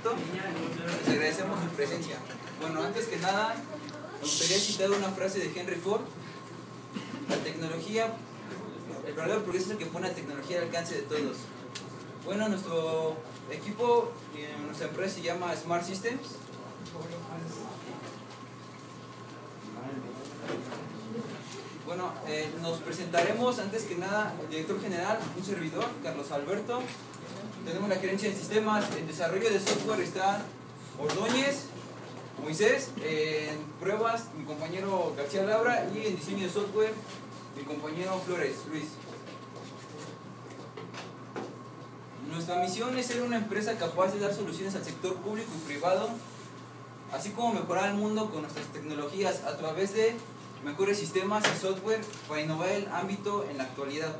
proyecto. Les agradecemos su presencia. Bueno, antes que nada, me gustaría citar una frase de Henry Ford. La tecnología, el verdadero progreso es el que pone la tecnología al alcance de todos. Bueno, nuestro equipo, eh, nuestra empresa se llama Smart Systems. Bueno, eh, nos presentaremos antes que nada el director general, un servidor, Carlos Alberto. Tenemos la gerencia de sistemas, en desarrollo de software está Ordóñez, Moisés, en pruebas mi compañero García Labra y en diseño de software mi compañero Flores, Luis. Nuestra misión es ser una empresa capaz de dar soluciones al sector público y privado, así como mejorar el mundo con nuestras tecnologías a través de mejores sistemas y software para innovar el ámbito en la actualidad.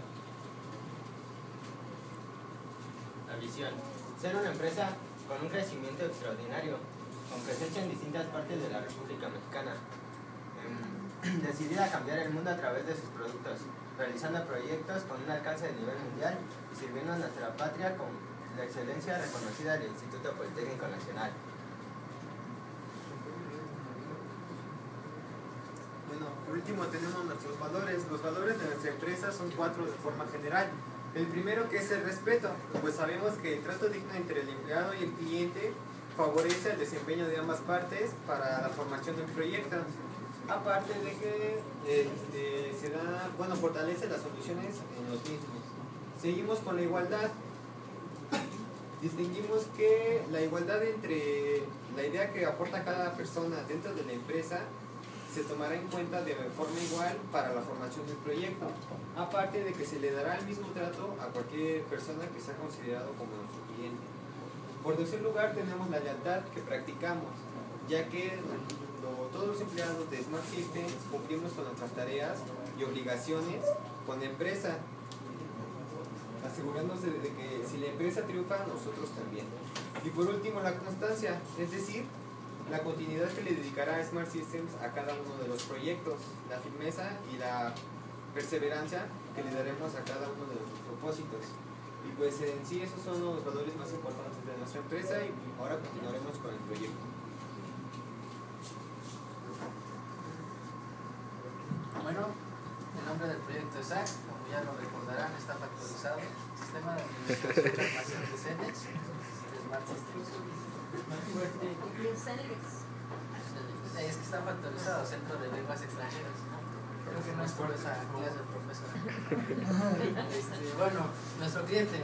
La Ser una empresa con un crecimiento extraordinario, con presencia en distintas partes de la República Mexicana. Em, decidida a cambiar el mundo a través de sus productos, realizando proyectos con un alcance de nivel mundial y sirviendo a nuestra patria con la excelencia reconocida del Instituto Politécnico Nacional. Bueno, por último tenemos nuestros valores. Los valores de nuestra empresa son cuatro de forma general. El primero que es el respeto, pues sabemos que el trato digno entre el empleado y el cliente favorece el desempeño de ambas partes para la formación del proyecto. Aparte de que este, se da, bueno, fortalece las soluciones en los mismos. Seguimos con la igualdad. Distinguimos que la igualdad entre la idea que aporta cada persona dentro de la empresa se tomará en cuenta de forma igual para la formación del proyecto, aparte de que se le dará el mismo trato a cualquier persona que sea considerado como nuestro cliente. Por tercer lugar tenemos la lealtad que practicamos, ya que todos los empleados de Smart cumplimos con nuestras tareas y obligaciones con la empresa, asegurándose de que si la empresa triunfa, nosotros también. Y por último, la constancia, es decir, la continuidad que le dedicará Smart Systems a cada uno de los proyectos, la firmeza y la perseverancia que le daremos a cada uno de los propósitos. Y pues en sí esos son los valores más importantes de nuestra empresa y ahora continuaremos con el proyecto. Bueno, el nombre del proyecto es SAC, como ya lo recordarán, está factorizado. Sistema de Administración de Almacén de CENEX, Smart Systems. Es que está factorizado, Centro de Lenguas Extranjeras. Creo que no es por esa clase, profesor. Este, bueno, nuestro cliente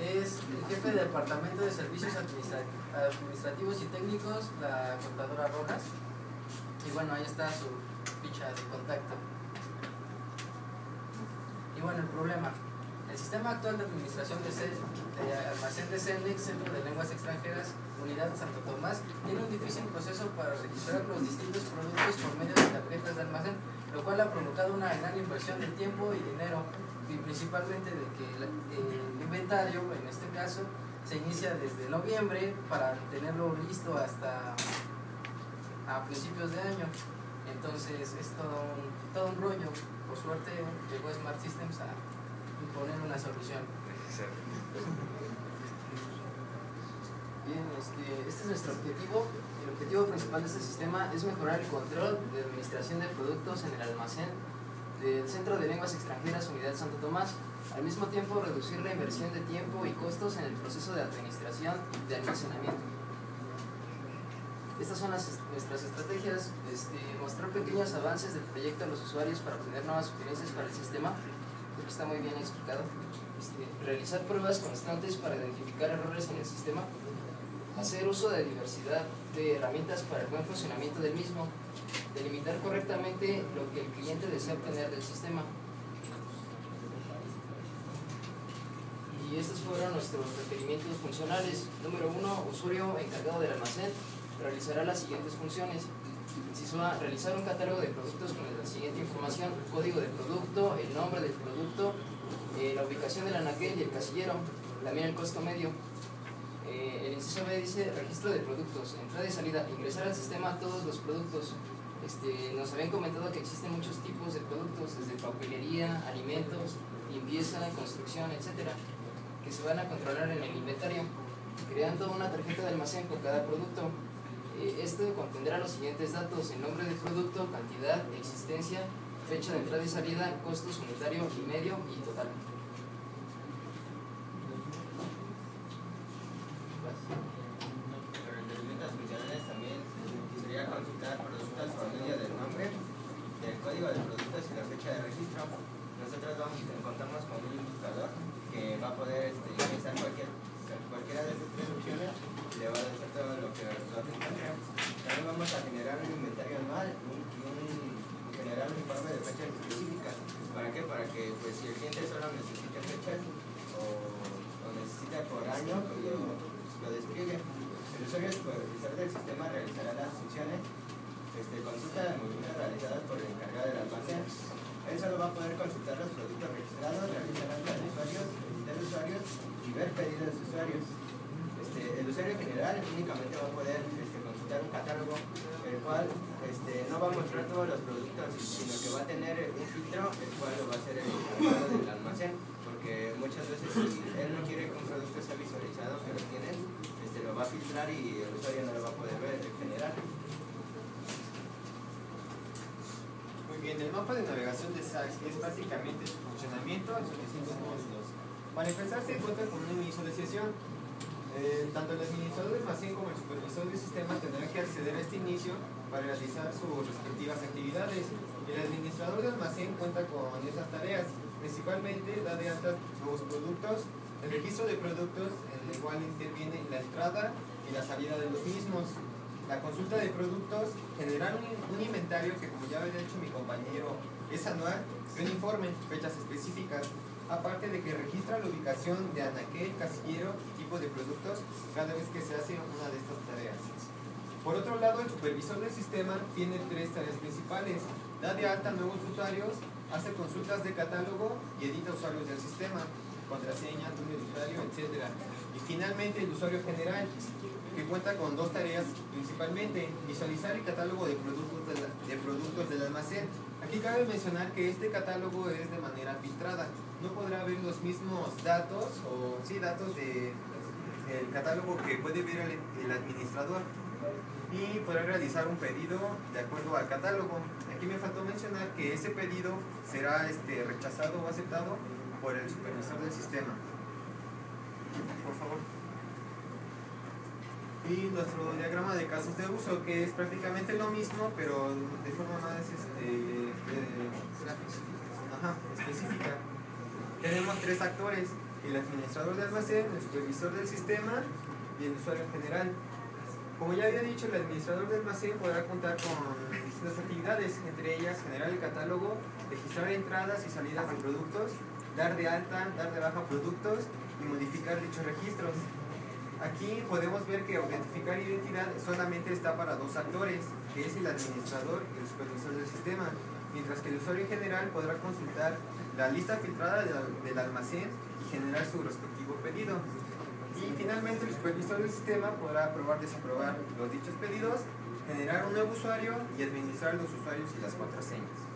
es el jefe de Departamento de Servicios Administra- Administrativos y Técnicos, la contadora Rojas. Y bueno, ahí está su ficha de contacto. Y bueno, el problema. El sistema actual de administración de, de almacén de CELNEX, Centro de Lenguas Extranjeras, Unidad Santo Tomás, tiene un difícil proceso para registrar los distintos productos por medio de tarjetas de almacén, lo cual ha provocado una gran inversión de tiempo y dinero, principalmente de que el inventario, en este caso, se inicia desde noviembre para tenerlo listo hasta a principios de año. Entonces es todo un, todo un rollo. Por suerte llegó Smart Systems a imponer una solución. Bien, este, este es nuestro objetivo. El objetivo principal de este sistema es mejorar el control de administración de productos en el almacén del Centro de Lenguas Extranjeras Unidad Santo Tomás. Al mismo tiempo, reducir la inversión de tiempo y costos en el proceso de administración de almacenamiento. Estas son las, nuestras estrategias, este, mostrar pequeños avances del proyecto a los usuarios para obtener nuevas sugerencias para el sistema, creo que está muy bien explicado. Este, realizar pruebas constantes para identificar errores en el sistema, hacer uso de diversidad de herramientas para el buen funcionamiento del mismo, delimitar correctamente lo que el cliente desea obtener del sistema. Y estos fueron nuestros requerimientos funcionales. Número uno, usuario encargado del almacén realizará las siguientes funciones. Inciso realizar un catálogo de productos con la siguiente información, código de producto, el nombre del producto, eh, la ubicación del anaquel y el casillero, también el costo medio. Eh, el inciso B dice registro de productos, entrada y salida, ingresar al sistema todos los productos. Este, nos habían comentado que existen muchos tipos de productos, desde papelería, alimentos, limpieza, construcción, etcétera, que se van a controlar en el inventario. creando una tarjeta de almacén con cada producto. Eh, Esto contendrá los siguientes datos, el nombre del producto, cantidad, existencia, fecha de entrada y salida, costos unitario y medio y total. Los requerimientos funcionales también sería consultar productos por medio del nombre, del código de productos y la fecha de registro. Nosotros vamos, contamos con un ilustrador que va a poder este, ingresar cualquier, cualquiera de estas tres opciones le va a decir todo lo que que encuentre. También vamos a generar un inventario anual un, un, generar un informe de fechas específicas. ¿Para qué? Para que pues, si el cliente solo necesita fechas o, o necesita por año, pues lo, lo despliegue. El usuario supervisor del sistema realizará las funciones este, consulta de movimientos realizadas por el encargado del almacén. Él solo va a poder consultar los productos registrados, realizar actas de usuarios, visitar usuarios y ver pedidos de usuarios. Este, el usuario general únicamente va a poder este, consultar un catálogo, el cual este, no va a mostrar todos los productos, sino que va a tener un filtro, el cual lo va a hacer el encargado del almacén, porque muchas veces si él no quiere que un producto sea visualizado, que lo tiene, este, lo va a filtrar y el usuario no lo va a poder ver en general. Muy bien, el mapa de navegación de SAS es básicamente su funcionamiento en sus distintos módulos. Para empezar, se encuentra con un inicio de sesión. Eh, tanto el administrador de almacén como el supervisor del sistema tendrán que acceder a este inicio para realizar sus respectivas actividades. El administrador de almacén cuenta con esas tareas, principalmente la de alta nuevos productos, el registro de productos en el cual interviene la entrada y la salida de los mismos, la consulta de productos, generar que como ya había dicho mi compañero es anual, y un informe, fechas específicas, aparte de que registra la ubicación de anaquel, casillero y tipo de productos cada vez que se hace una de estas tareas. Por otro lado, el supervisor del sistema tiene tres tareas principales. Da de alta nuevos usuarios, hace consultas de catálogo y edita usuarios del sistema, contraseña, nombre de usuario, etc. Y finalmente el usuario general, que cuenta con dos tareas principalmente, visualizar el catálogo de productos, de, la- de productos del almacén. Aquí cabe mencionar que este catálogo es de manera filtrada, no podrá ver los mismos datos o sí datos de el catálogo que puede ver el, el administrador y podrá realizar un pedido de acuerdo al catálogo. Aquí me faltó mencionar que ese pedido será este, rechazado o aceptado por el supervisor del sistema. Por favor. Y nuestro diagrama de casos de uso, que es prácticamente lo mismo, pero de forma más este, eh, ajá, específica. Tenemos tres actores, el administrador de almacén, el supervisor del sistema y el usuario en general. Como ya había dicho, el administrador del almacén podrá contar con distintas actividades, entre ellas generar el catálogo, registrar entradas y salidas de productos, dar de alta, dar de baja productos y modificar dichos registros. Aquí podemos ver que autentificar identidad solamente está para dos actores, que es el administrador y el supervisor del sistema, mientras que el usuario en general podrá consultar la lista filtrada del, almacén y generar su respectivo pedido. Y finalmente el supervisor del sistema podrá aprobar, desaprobar los dichos pedidos, generar un nuevo usuario y administrar los usuarios y las contraseñas.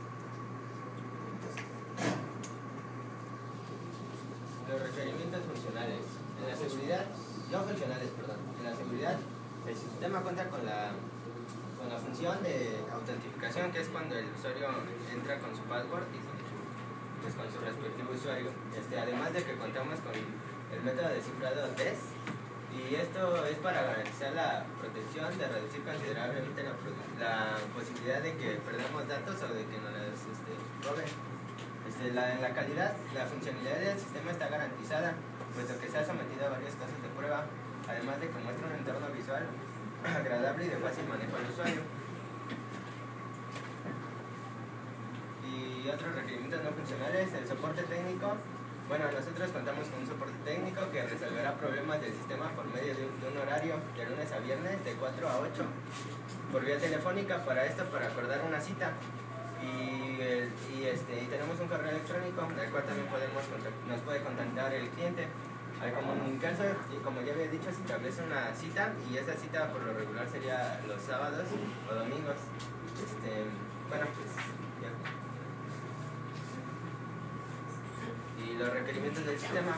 Los requerimientos funcionales. En la seguridad, no funcionales, perdón. En la seguridad, el sistema cuenta con la, con la función de autentificación, que es cuando el usuario entra con su password y pues, con su respectivo usuario. Este, además de que contamos con el método de cifrado DES, y esto es para garantizar la protección de reducir considerablemente la posibilidad de que perdamos datos o de que nos las este, roben. Este, la, la calidad, la funcionalidad del sistema está garantizada, puesto que se ha sometido a varios casos de prueba, además de que muestra un entorno visual agradable y de fácil manejo al usuario. Y otros requerimientos no funcionales, el soporte técnico. Bueno, nosotros contamos con un soporte técnico que resolverá problemas del sistema por medio de un, de un horario de lunes a viernes de 4 a 8 por vía telefónica para esto, para acordar una cita. Y, el- y, este, y tenemos un correo electrónico del cual también podemos nos puede contactar el cliente. Al comunicarse, como ya había dicho, se establece una cita y esa cita por lo regular sería los sábados o domingos. Este, bueno, pues ya. Y los requerimientos del sistema.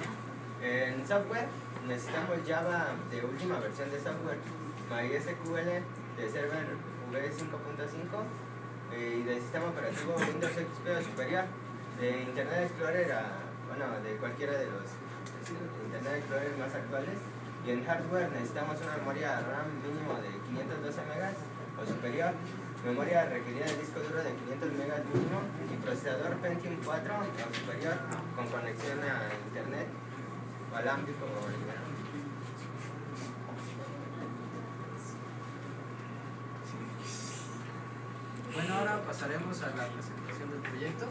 En software necesitamos Java de última versión de software, MySQL de server v5.5 eh, y del sistema operativo Windows XP o superior, de Internet Explorer a, bueno, de cualquiera de los Internet Explorer más actuales. Y en hardware necesitamos una memoria RAM mínimo de 512 megas o superior, memoria requerida de disco duro de 500 megas mínimo y procesador Pentium 4 o superior con conexión a internet o alámbrico o Bueno, ahora pasaremos a la presentación del proyecto.